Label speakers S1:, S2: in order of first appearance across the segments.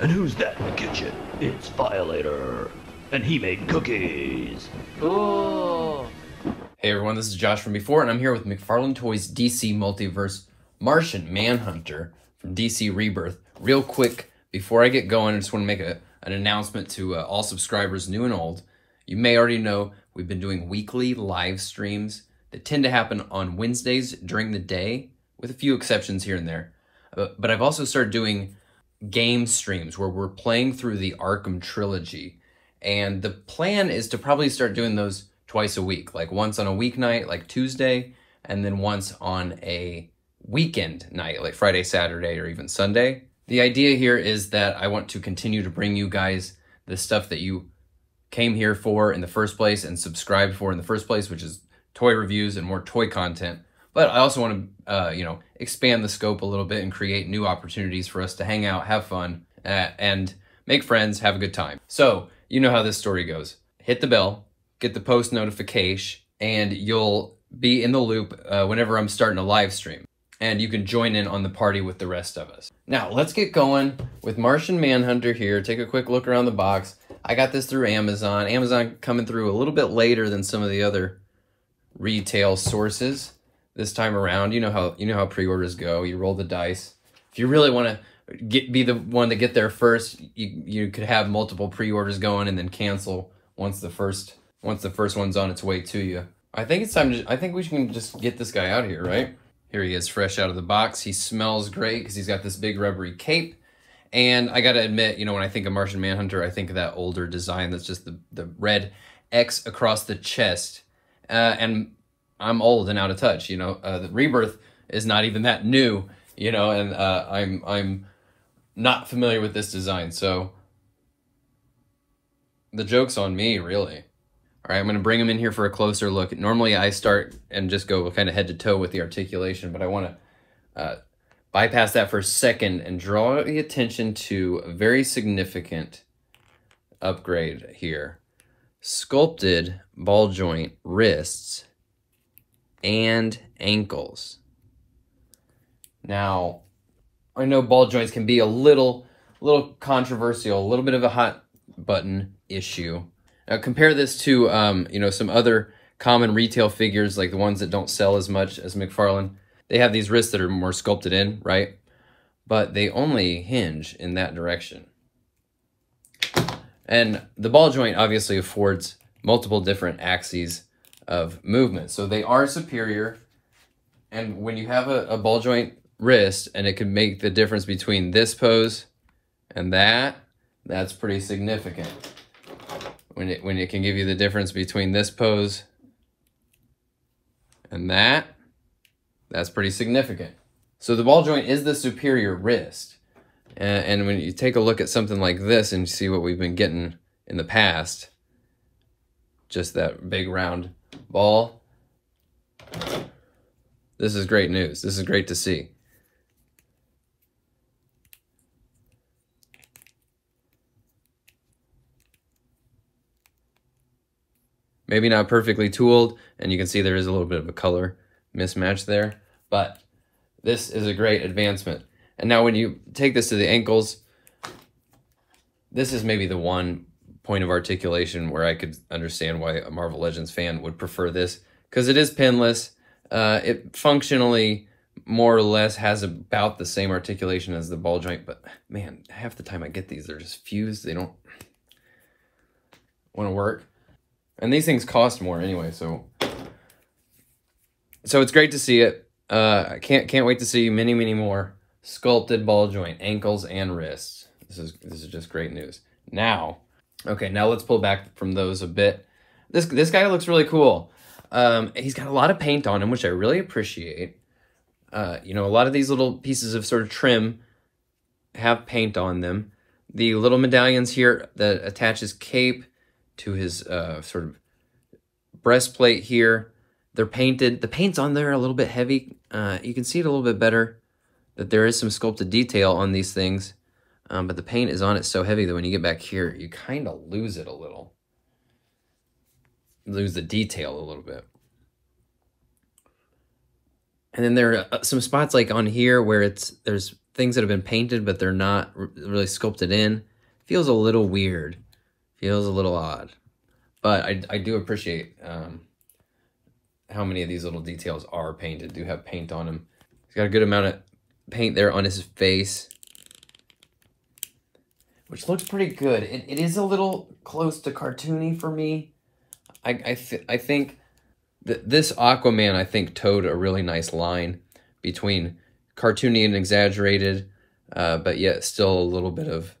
S1: And who's that in the kitchen? It's Violator. And he made cookies.
S2: Cool.
S3: Hey everyone, this is Josh from before, and I'm here with McFarlane Toys DC Multiverse Martian Manhunter from DC Rebirth. Real quick, before I get going, I just want to make a, an announcement to uh, all subscribers, new and old. You may already know we've been doing weekly live streams that tend to happen on Wednesdays during the day, with a few exceptions here and there. Uh, but I've also started doing game streams where we're playing through the Arkham trilogy. And the plan is to probably start doing those twice a week, like once on a weeknight, like Tuesday, and then once on a weekend night, like Friday, Saturday, or even Sunday. The idea here is that I want to continue to bring you guys the stuff that you came here for in the first place and subscribed for in the first place, which is toy reviews and more toy content. But I also want to, uh, you know, expand the scope a little bit and create new opportunities for us to hang out, have fun, uh, and make friends, have a good time. So, you know how this story goes. Hit the bell, get the post notification, and you'll be in the loop uh, whenever I'm starting a live stream. And you can join in on the party with the rest of us. Now, let's get going with Martian Manhunter here. Take a quick look around the box. I got this through Amazon. Amazon coming through a little bit later than some of the other retail sources this time around. You know how you know how pre-orders go. You roll the dice. If you really want to get be the one to get there first, you you could have multiple pre-orders going and then cancel once the first once the first one's on its way to you. I think it's time to I think we can just get this guy out here, right? Here he is fresh out of the box. He smells great cuz he's got this big rubbery cape. And I got to admit, you know, when I think of Martian Manhunter, I think of that older design that's just the the red X across the chest. Uh, and I'm old and out of touch. You know, uh, the rebirth is not even that new. You know, and uh, I'm I'm not familiar with this design, so the joke's on me, really. All right, I'm gonna bring him in here for a closer look. Normally, I start and just go kind of head to toe with the articulation, but I want to uh, bypass that for a second and draw the attention to a very significant upgrade here. Sculpted ball joint wrists and ankles. Now, I know ball joints can be a little, little controversial, a little bit of a hot button issue. Now, compare this to, um, you know, some other common retail figures like the ones that don't sell as much as McFarlane. They have these wrists that are more sculpted in, right? But they only hinge in that direction. And the ball joint obviously affords multiple different axes of movement. So they are superior. And when you have a, a ball joint wrist and it can make the difference between this pose and that, that's pretty significant. When it, when it can give you the difference between this pose and that, that's pretty significant. So the ball joint is the superior wrist. And, and when you take a look at something like this and see what we've been getting in the past, just that big round ball. This is great news. This is great to see. Maybe not perfectly tooled, and you can see there is a little bit of a color mismatch there, but this is a great advancement. And now when you take this to the ankles, this is maybe the one point of articulation where I could understand why a Marvel Legends fan would prefer this because it is pinless. Uh, it functionally more or less has about the same articulation as the ball joint, but man, half the time I get these, they're just fused. They don't want to work. And these things cost more anyway, so so it's great to see it. Uh, I can't can't wait to see many many more sculpted ball joint ankles and wrists. This is this is just great news. Now Okay, now let's pull back from those a bit. This this guy looks really cool. Um, he's got a lot of paint on him, which I really appreciate. Uh, you know, a lot of these little pieces of sort of trim have paint on them. The little medallions here that attach his cape to his uh, sort of breastplate here, they're painted. The paint's on there a little bit heavy. Uh, you can see it a little bit better that there is some sculpted detail on these things. Um, but the paint is on it so heavy that when you get back here, you kind of lose it a little. Lose the detail a little bit. And then there are uh, some spots like on here where it's there's things that have been painted, but they're not really sculpted in. Feels a little weird. Feels a little odd. But I, I do appreciate um, how many of these little details are painted, do have paint on them. He's got a good amount of paint there on his face, which looks pretty good. It, it is a little close to cartoony for me. I, I, th- I think th- this Aquaman, I think, towed a really nice line between cartoony and exaggerated, uh, but yet still a little bit of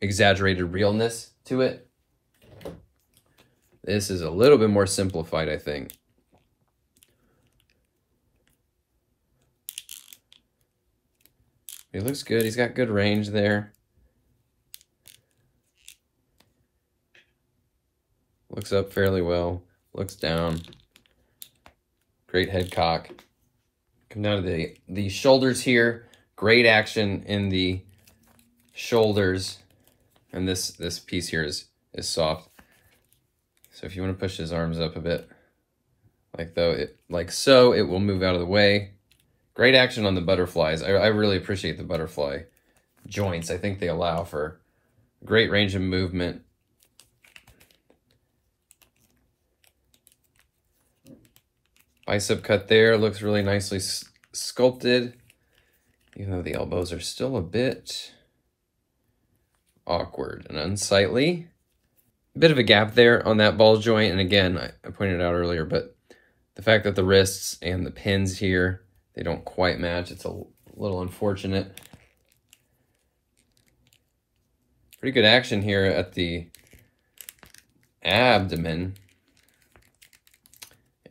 S3: exaggerated realness to it. This is a little bit more simplified, I think. He looks good. He's got good range there. Looks up fairly well. Looks down. Great head cock. Come down to the, the shoulders here. Great action in the shoulders. And this, this piece here is, is soft. So if you want to push his arms up a bit, like though it like so, it will move out of the way. Great action on the butterflies. I, I really appreciate the butterfly joints. I think they allow for great range of movement. Bicep cut there looks really nicely sculpted, even though the elbows are still a bit awkward and unsightly. Bit of a gap there on that ball joint, and again, I, I pointed out earlier, but the fact that the wrists and the pins here, they don't quite match, it's a little unfortunate. Pretty good action here at the abdomen.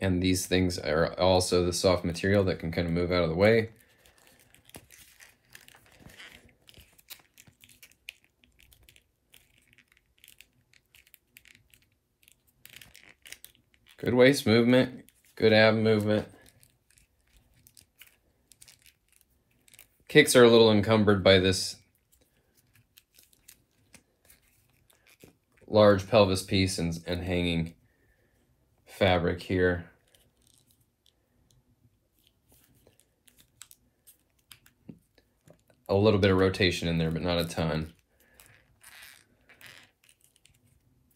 S3: And these things are also the soft material that can kind of move out of the way. Good waist movement, good ab movement. Kicks are a little encumbered by this large pelvis piece and, and hanging fabric here. A little bit of rotation in there, but not a ton.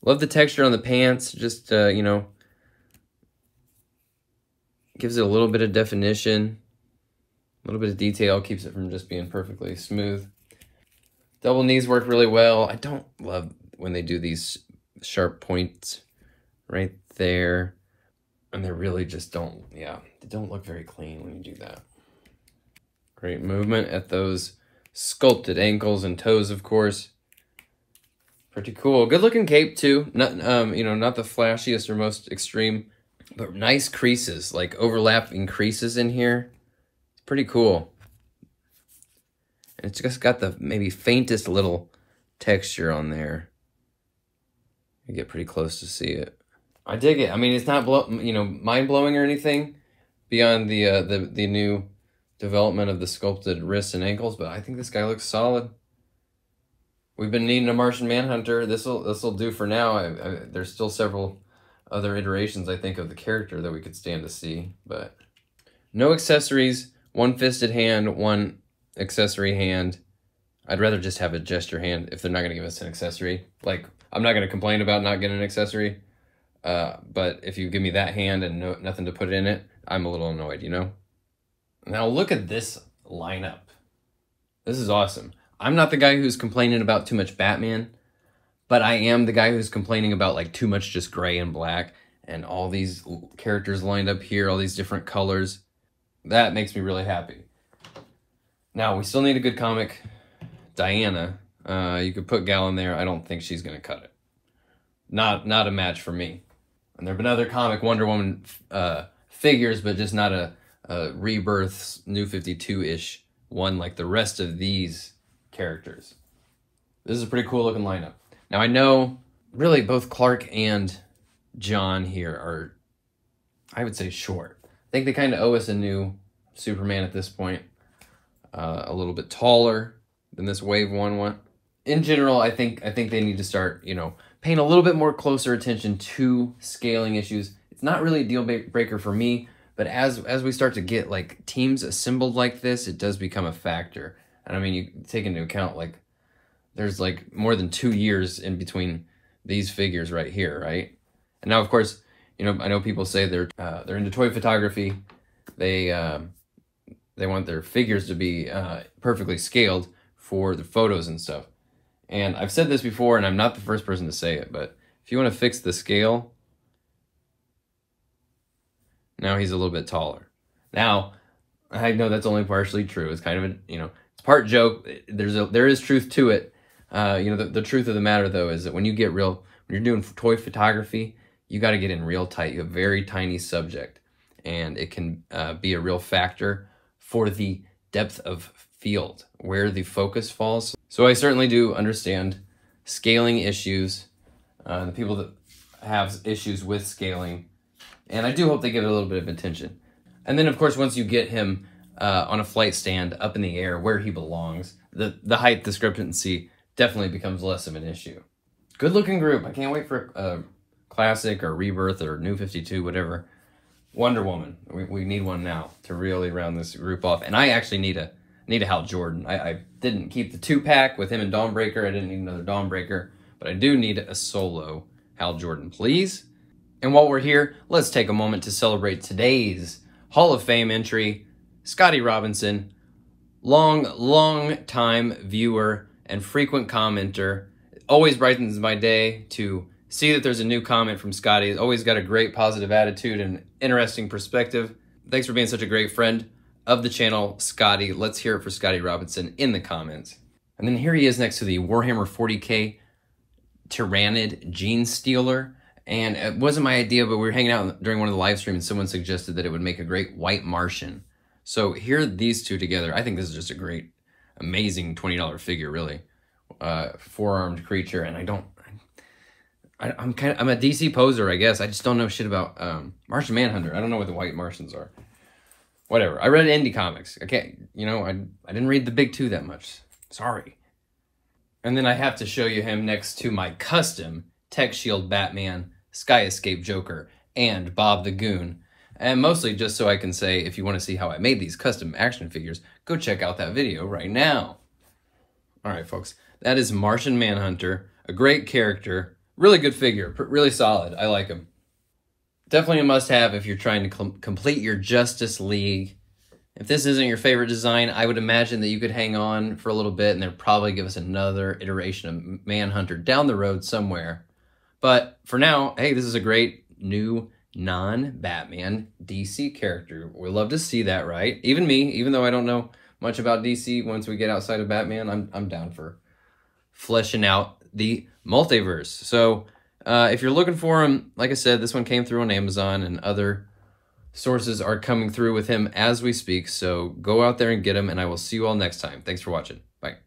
S3: Love the texture on the pants, just, uh, you know, gives it a little bit of definition, a little bit of detail, keeps it from just being perfectly smooth. Double knees work really well. I don't love when they do these sharp points right there. And they really just don't, yeah, they don't look very clean when you do that. Great movement at those sculpted ankles and toes, of course. Pretty cool. Good looking cape too. Not um, you know, not the flashiest or most extreme but nice creases, like overlapping creases in here. It's pretty cool. And it's just got the maybe faintest little texture on there. You get pretty close to see it. I dig it. I mean, it's not blow, you know mind blowing or anything beyond the uh, the the new development of the sculpted wrists and ankles, but I think this guy looks solid. We've been needing a Martian Manhunter. This will this will do for now. I, I, there's still several other iterations, I think, of the character that we could stand to see. But no accessories, one fisted hand, one accessory hand. I'd rather just have a gesture hand if they're not going to give us an accessory. Like, I'm not going to complain about not getting an accessory. Uh, but if you give me that hand and no, nothing to put in it, I'm a little annoyed, you know? Now look at this lineup. This is awesome. I'm not the guy who's complaining about too much Batman. But I am the guy who's complaining about like too much just gray and black and all these characters lined up here, all these different colors. That makes me really happy. Now, we still need a good comic. Diana, uh, you could put Gal in there. I don't think she's going to cut it. Not not a match for me. And there have been other comic Wonder Woman uh, figures, but just not a, a New 52-ish one like the rest of these characters. This is a pretty cool looking lineup. Now I know really both Clark and J'onn here are, I would say, short. I think they kind of owe us a new Superman at this point. Uh, a little bit taller than this Wave One one. In general, I think I think they need to start, you know, paying a little bit more closer attention to scaling issues. It's not really a deal breaker for me, But as as we start to get like teams assembled like this, it does become a factor. And I mean, you take into account like there's like more than two years in between these figures right here, right? And now, of course, you know I know people say they're uh, they're into toy photography. They uh, they want their figures to be uh, perfectly scaled for the photos and stuff. And I've said this before, and I'm not the first person to say it, but if you want to fix the scale, now he's a little bit taller. Now, I know that's only partially true. It's kind of a, you know, it's part joke. There's a, there is truth to it. Uh, you know, the, the truth of the matter though is that when you get real, when you're doing toy photography, you got to get in real tight. You have a very tiny subject, and it can uh, be a real factor for the depth of field where the focus falls. So I certainly do understand scaling issues, uh, the people that have issues with scaling, and I do hope they give it a little bit of attention. And then, of course, once you get him uh, on a flight stand up in the air where he belongs, the, the height discrepancy definitely becomes less of an issue. Good looking group. I can't wait for a classic or rebirth or new 52, whatever. Wonder Woman. We, we need one now to really round this group off. And I actually need a need a Hal Jordan. I, I didn't keep the two pack with him and Dawnbreaker. I didn't need another Dawnbreaker, but I do need a solo Hal Jordan, please. And while we're here, let's take a moment to celebrate today's Hall of Fame entry, Scotty Robinson, long, long time viewer and frequent commenter. Always brightens my day to see that there's a new comment from Scotty. Always got a great positive attitude and interesting perspective. Thanks for being such a great friend of the channel, Scotty. Let's hear it for Scotty Robinson in the comments. And then here he is next to the Warhammer 40k Tyranid Genestealer. And it wasn't my idea, but we were hanging out during one of the live streams and someone suggested that it would make a great white Martian. So here these two together. I think this is just a great, amazing $20 figure, really. Uh, four-armed creature, and I don't, I, am kind of, I'm a DC poser, I guess. I just don't know shit about um, Martian Manhunter. I don't know what the white Martians are whatever. I read indie comics. I can't, you know, I, I didn't read the big two that much. Sorry. And then I have to show you him next to my custom Tech Shield Batman, Sky Escape Joker, and Bob the Goon. And mostly just so I can say, if you want to see how I made these custom action figures, go check out that video right now. All right, folks, that is Martian Manhunter, a great character, really good figure, really solid. I like him definitely a must have if you're trying to com complete your Justice League. If this isn't your favorite design, I would imagine that you could hang on for a little bit and they'll probably give us another iteration of Manhunter down the road somewhere. But for now, hey, this is a great new non-Batman DC character. We love to see that, right? Even me, even though I don't know much about DC, once we get outside of Batman, I'm, I'm down for fleshing out the multiverse. So uh, if you're looking for him, like I said, this one came through on Amazon and other sources are coming through with him as we speak. So go out there and get him, and I will see you all next time. Thanks for watching. Bye.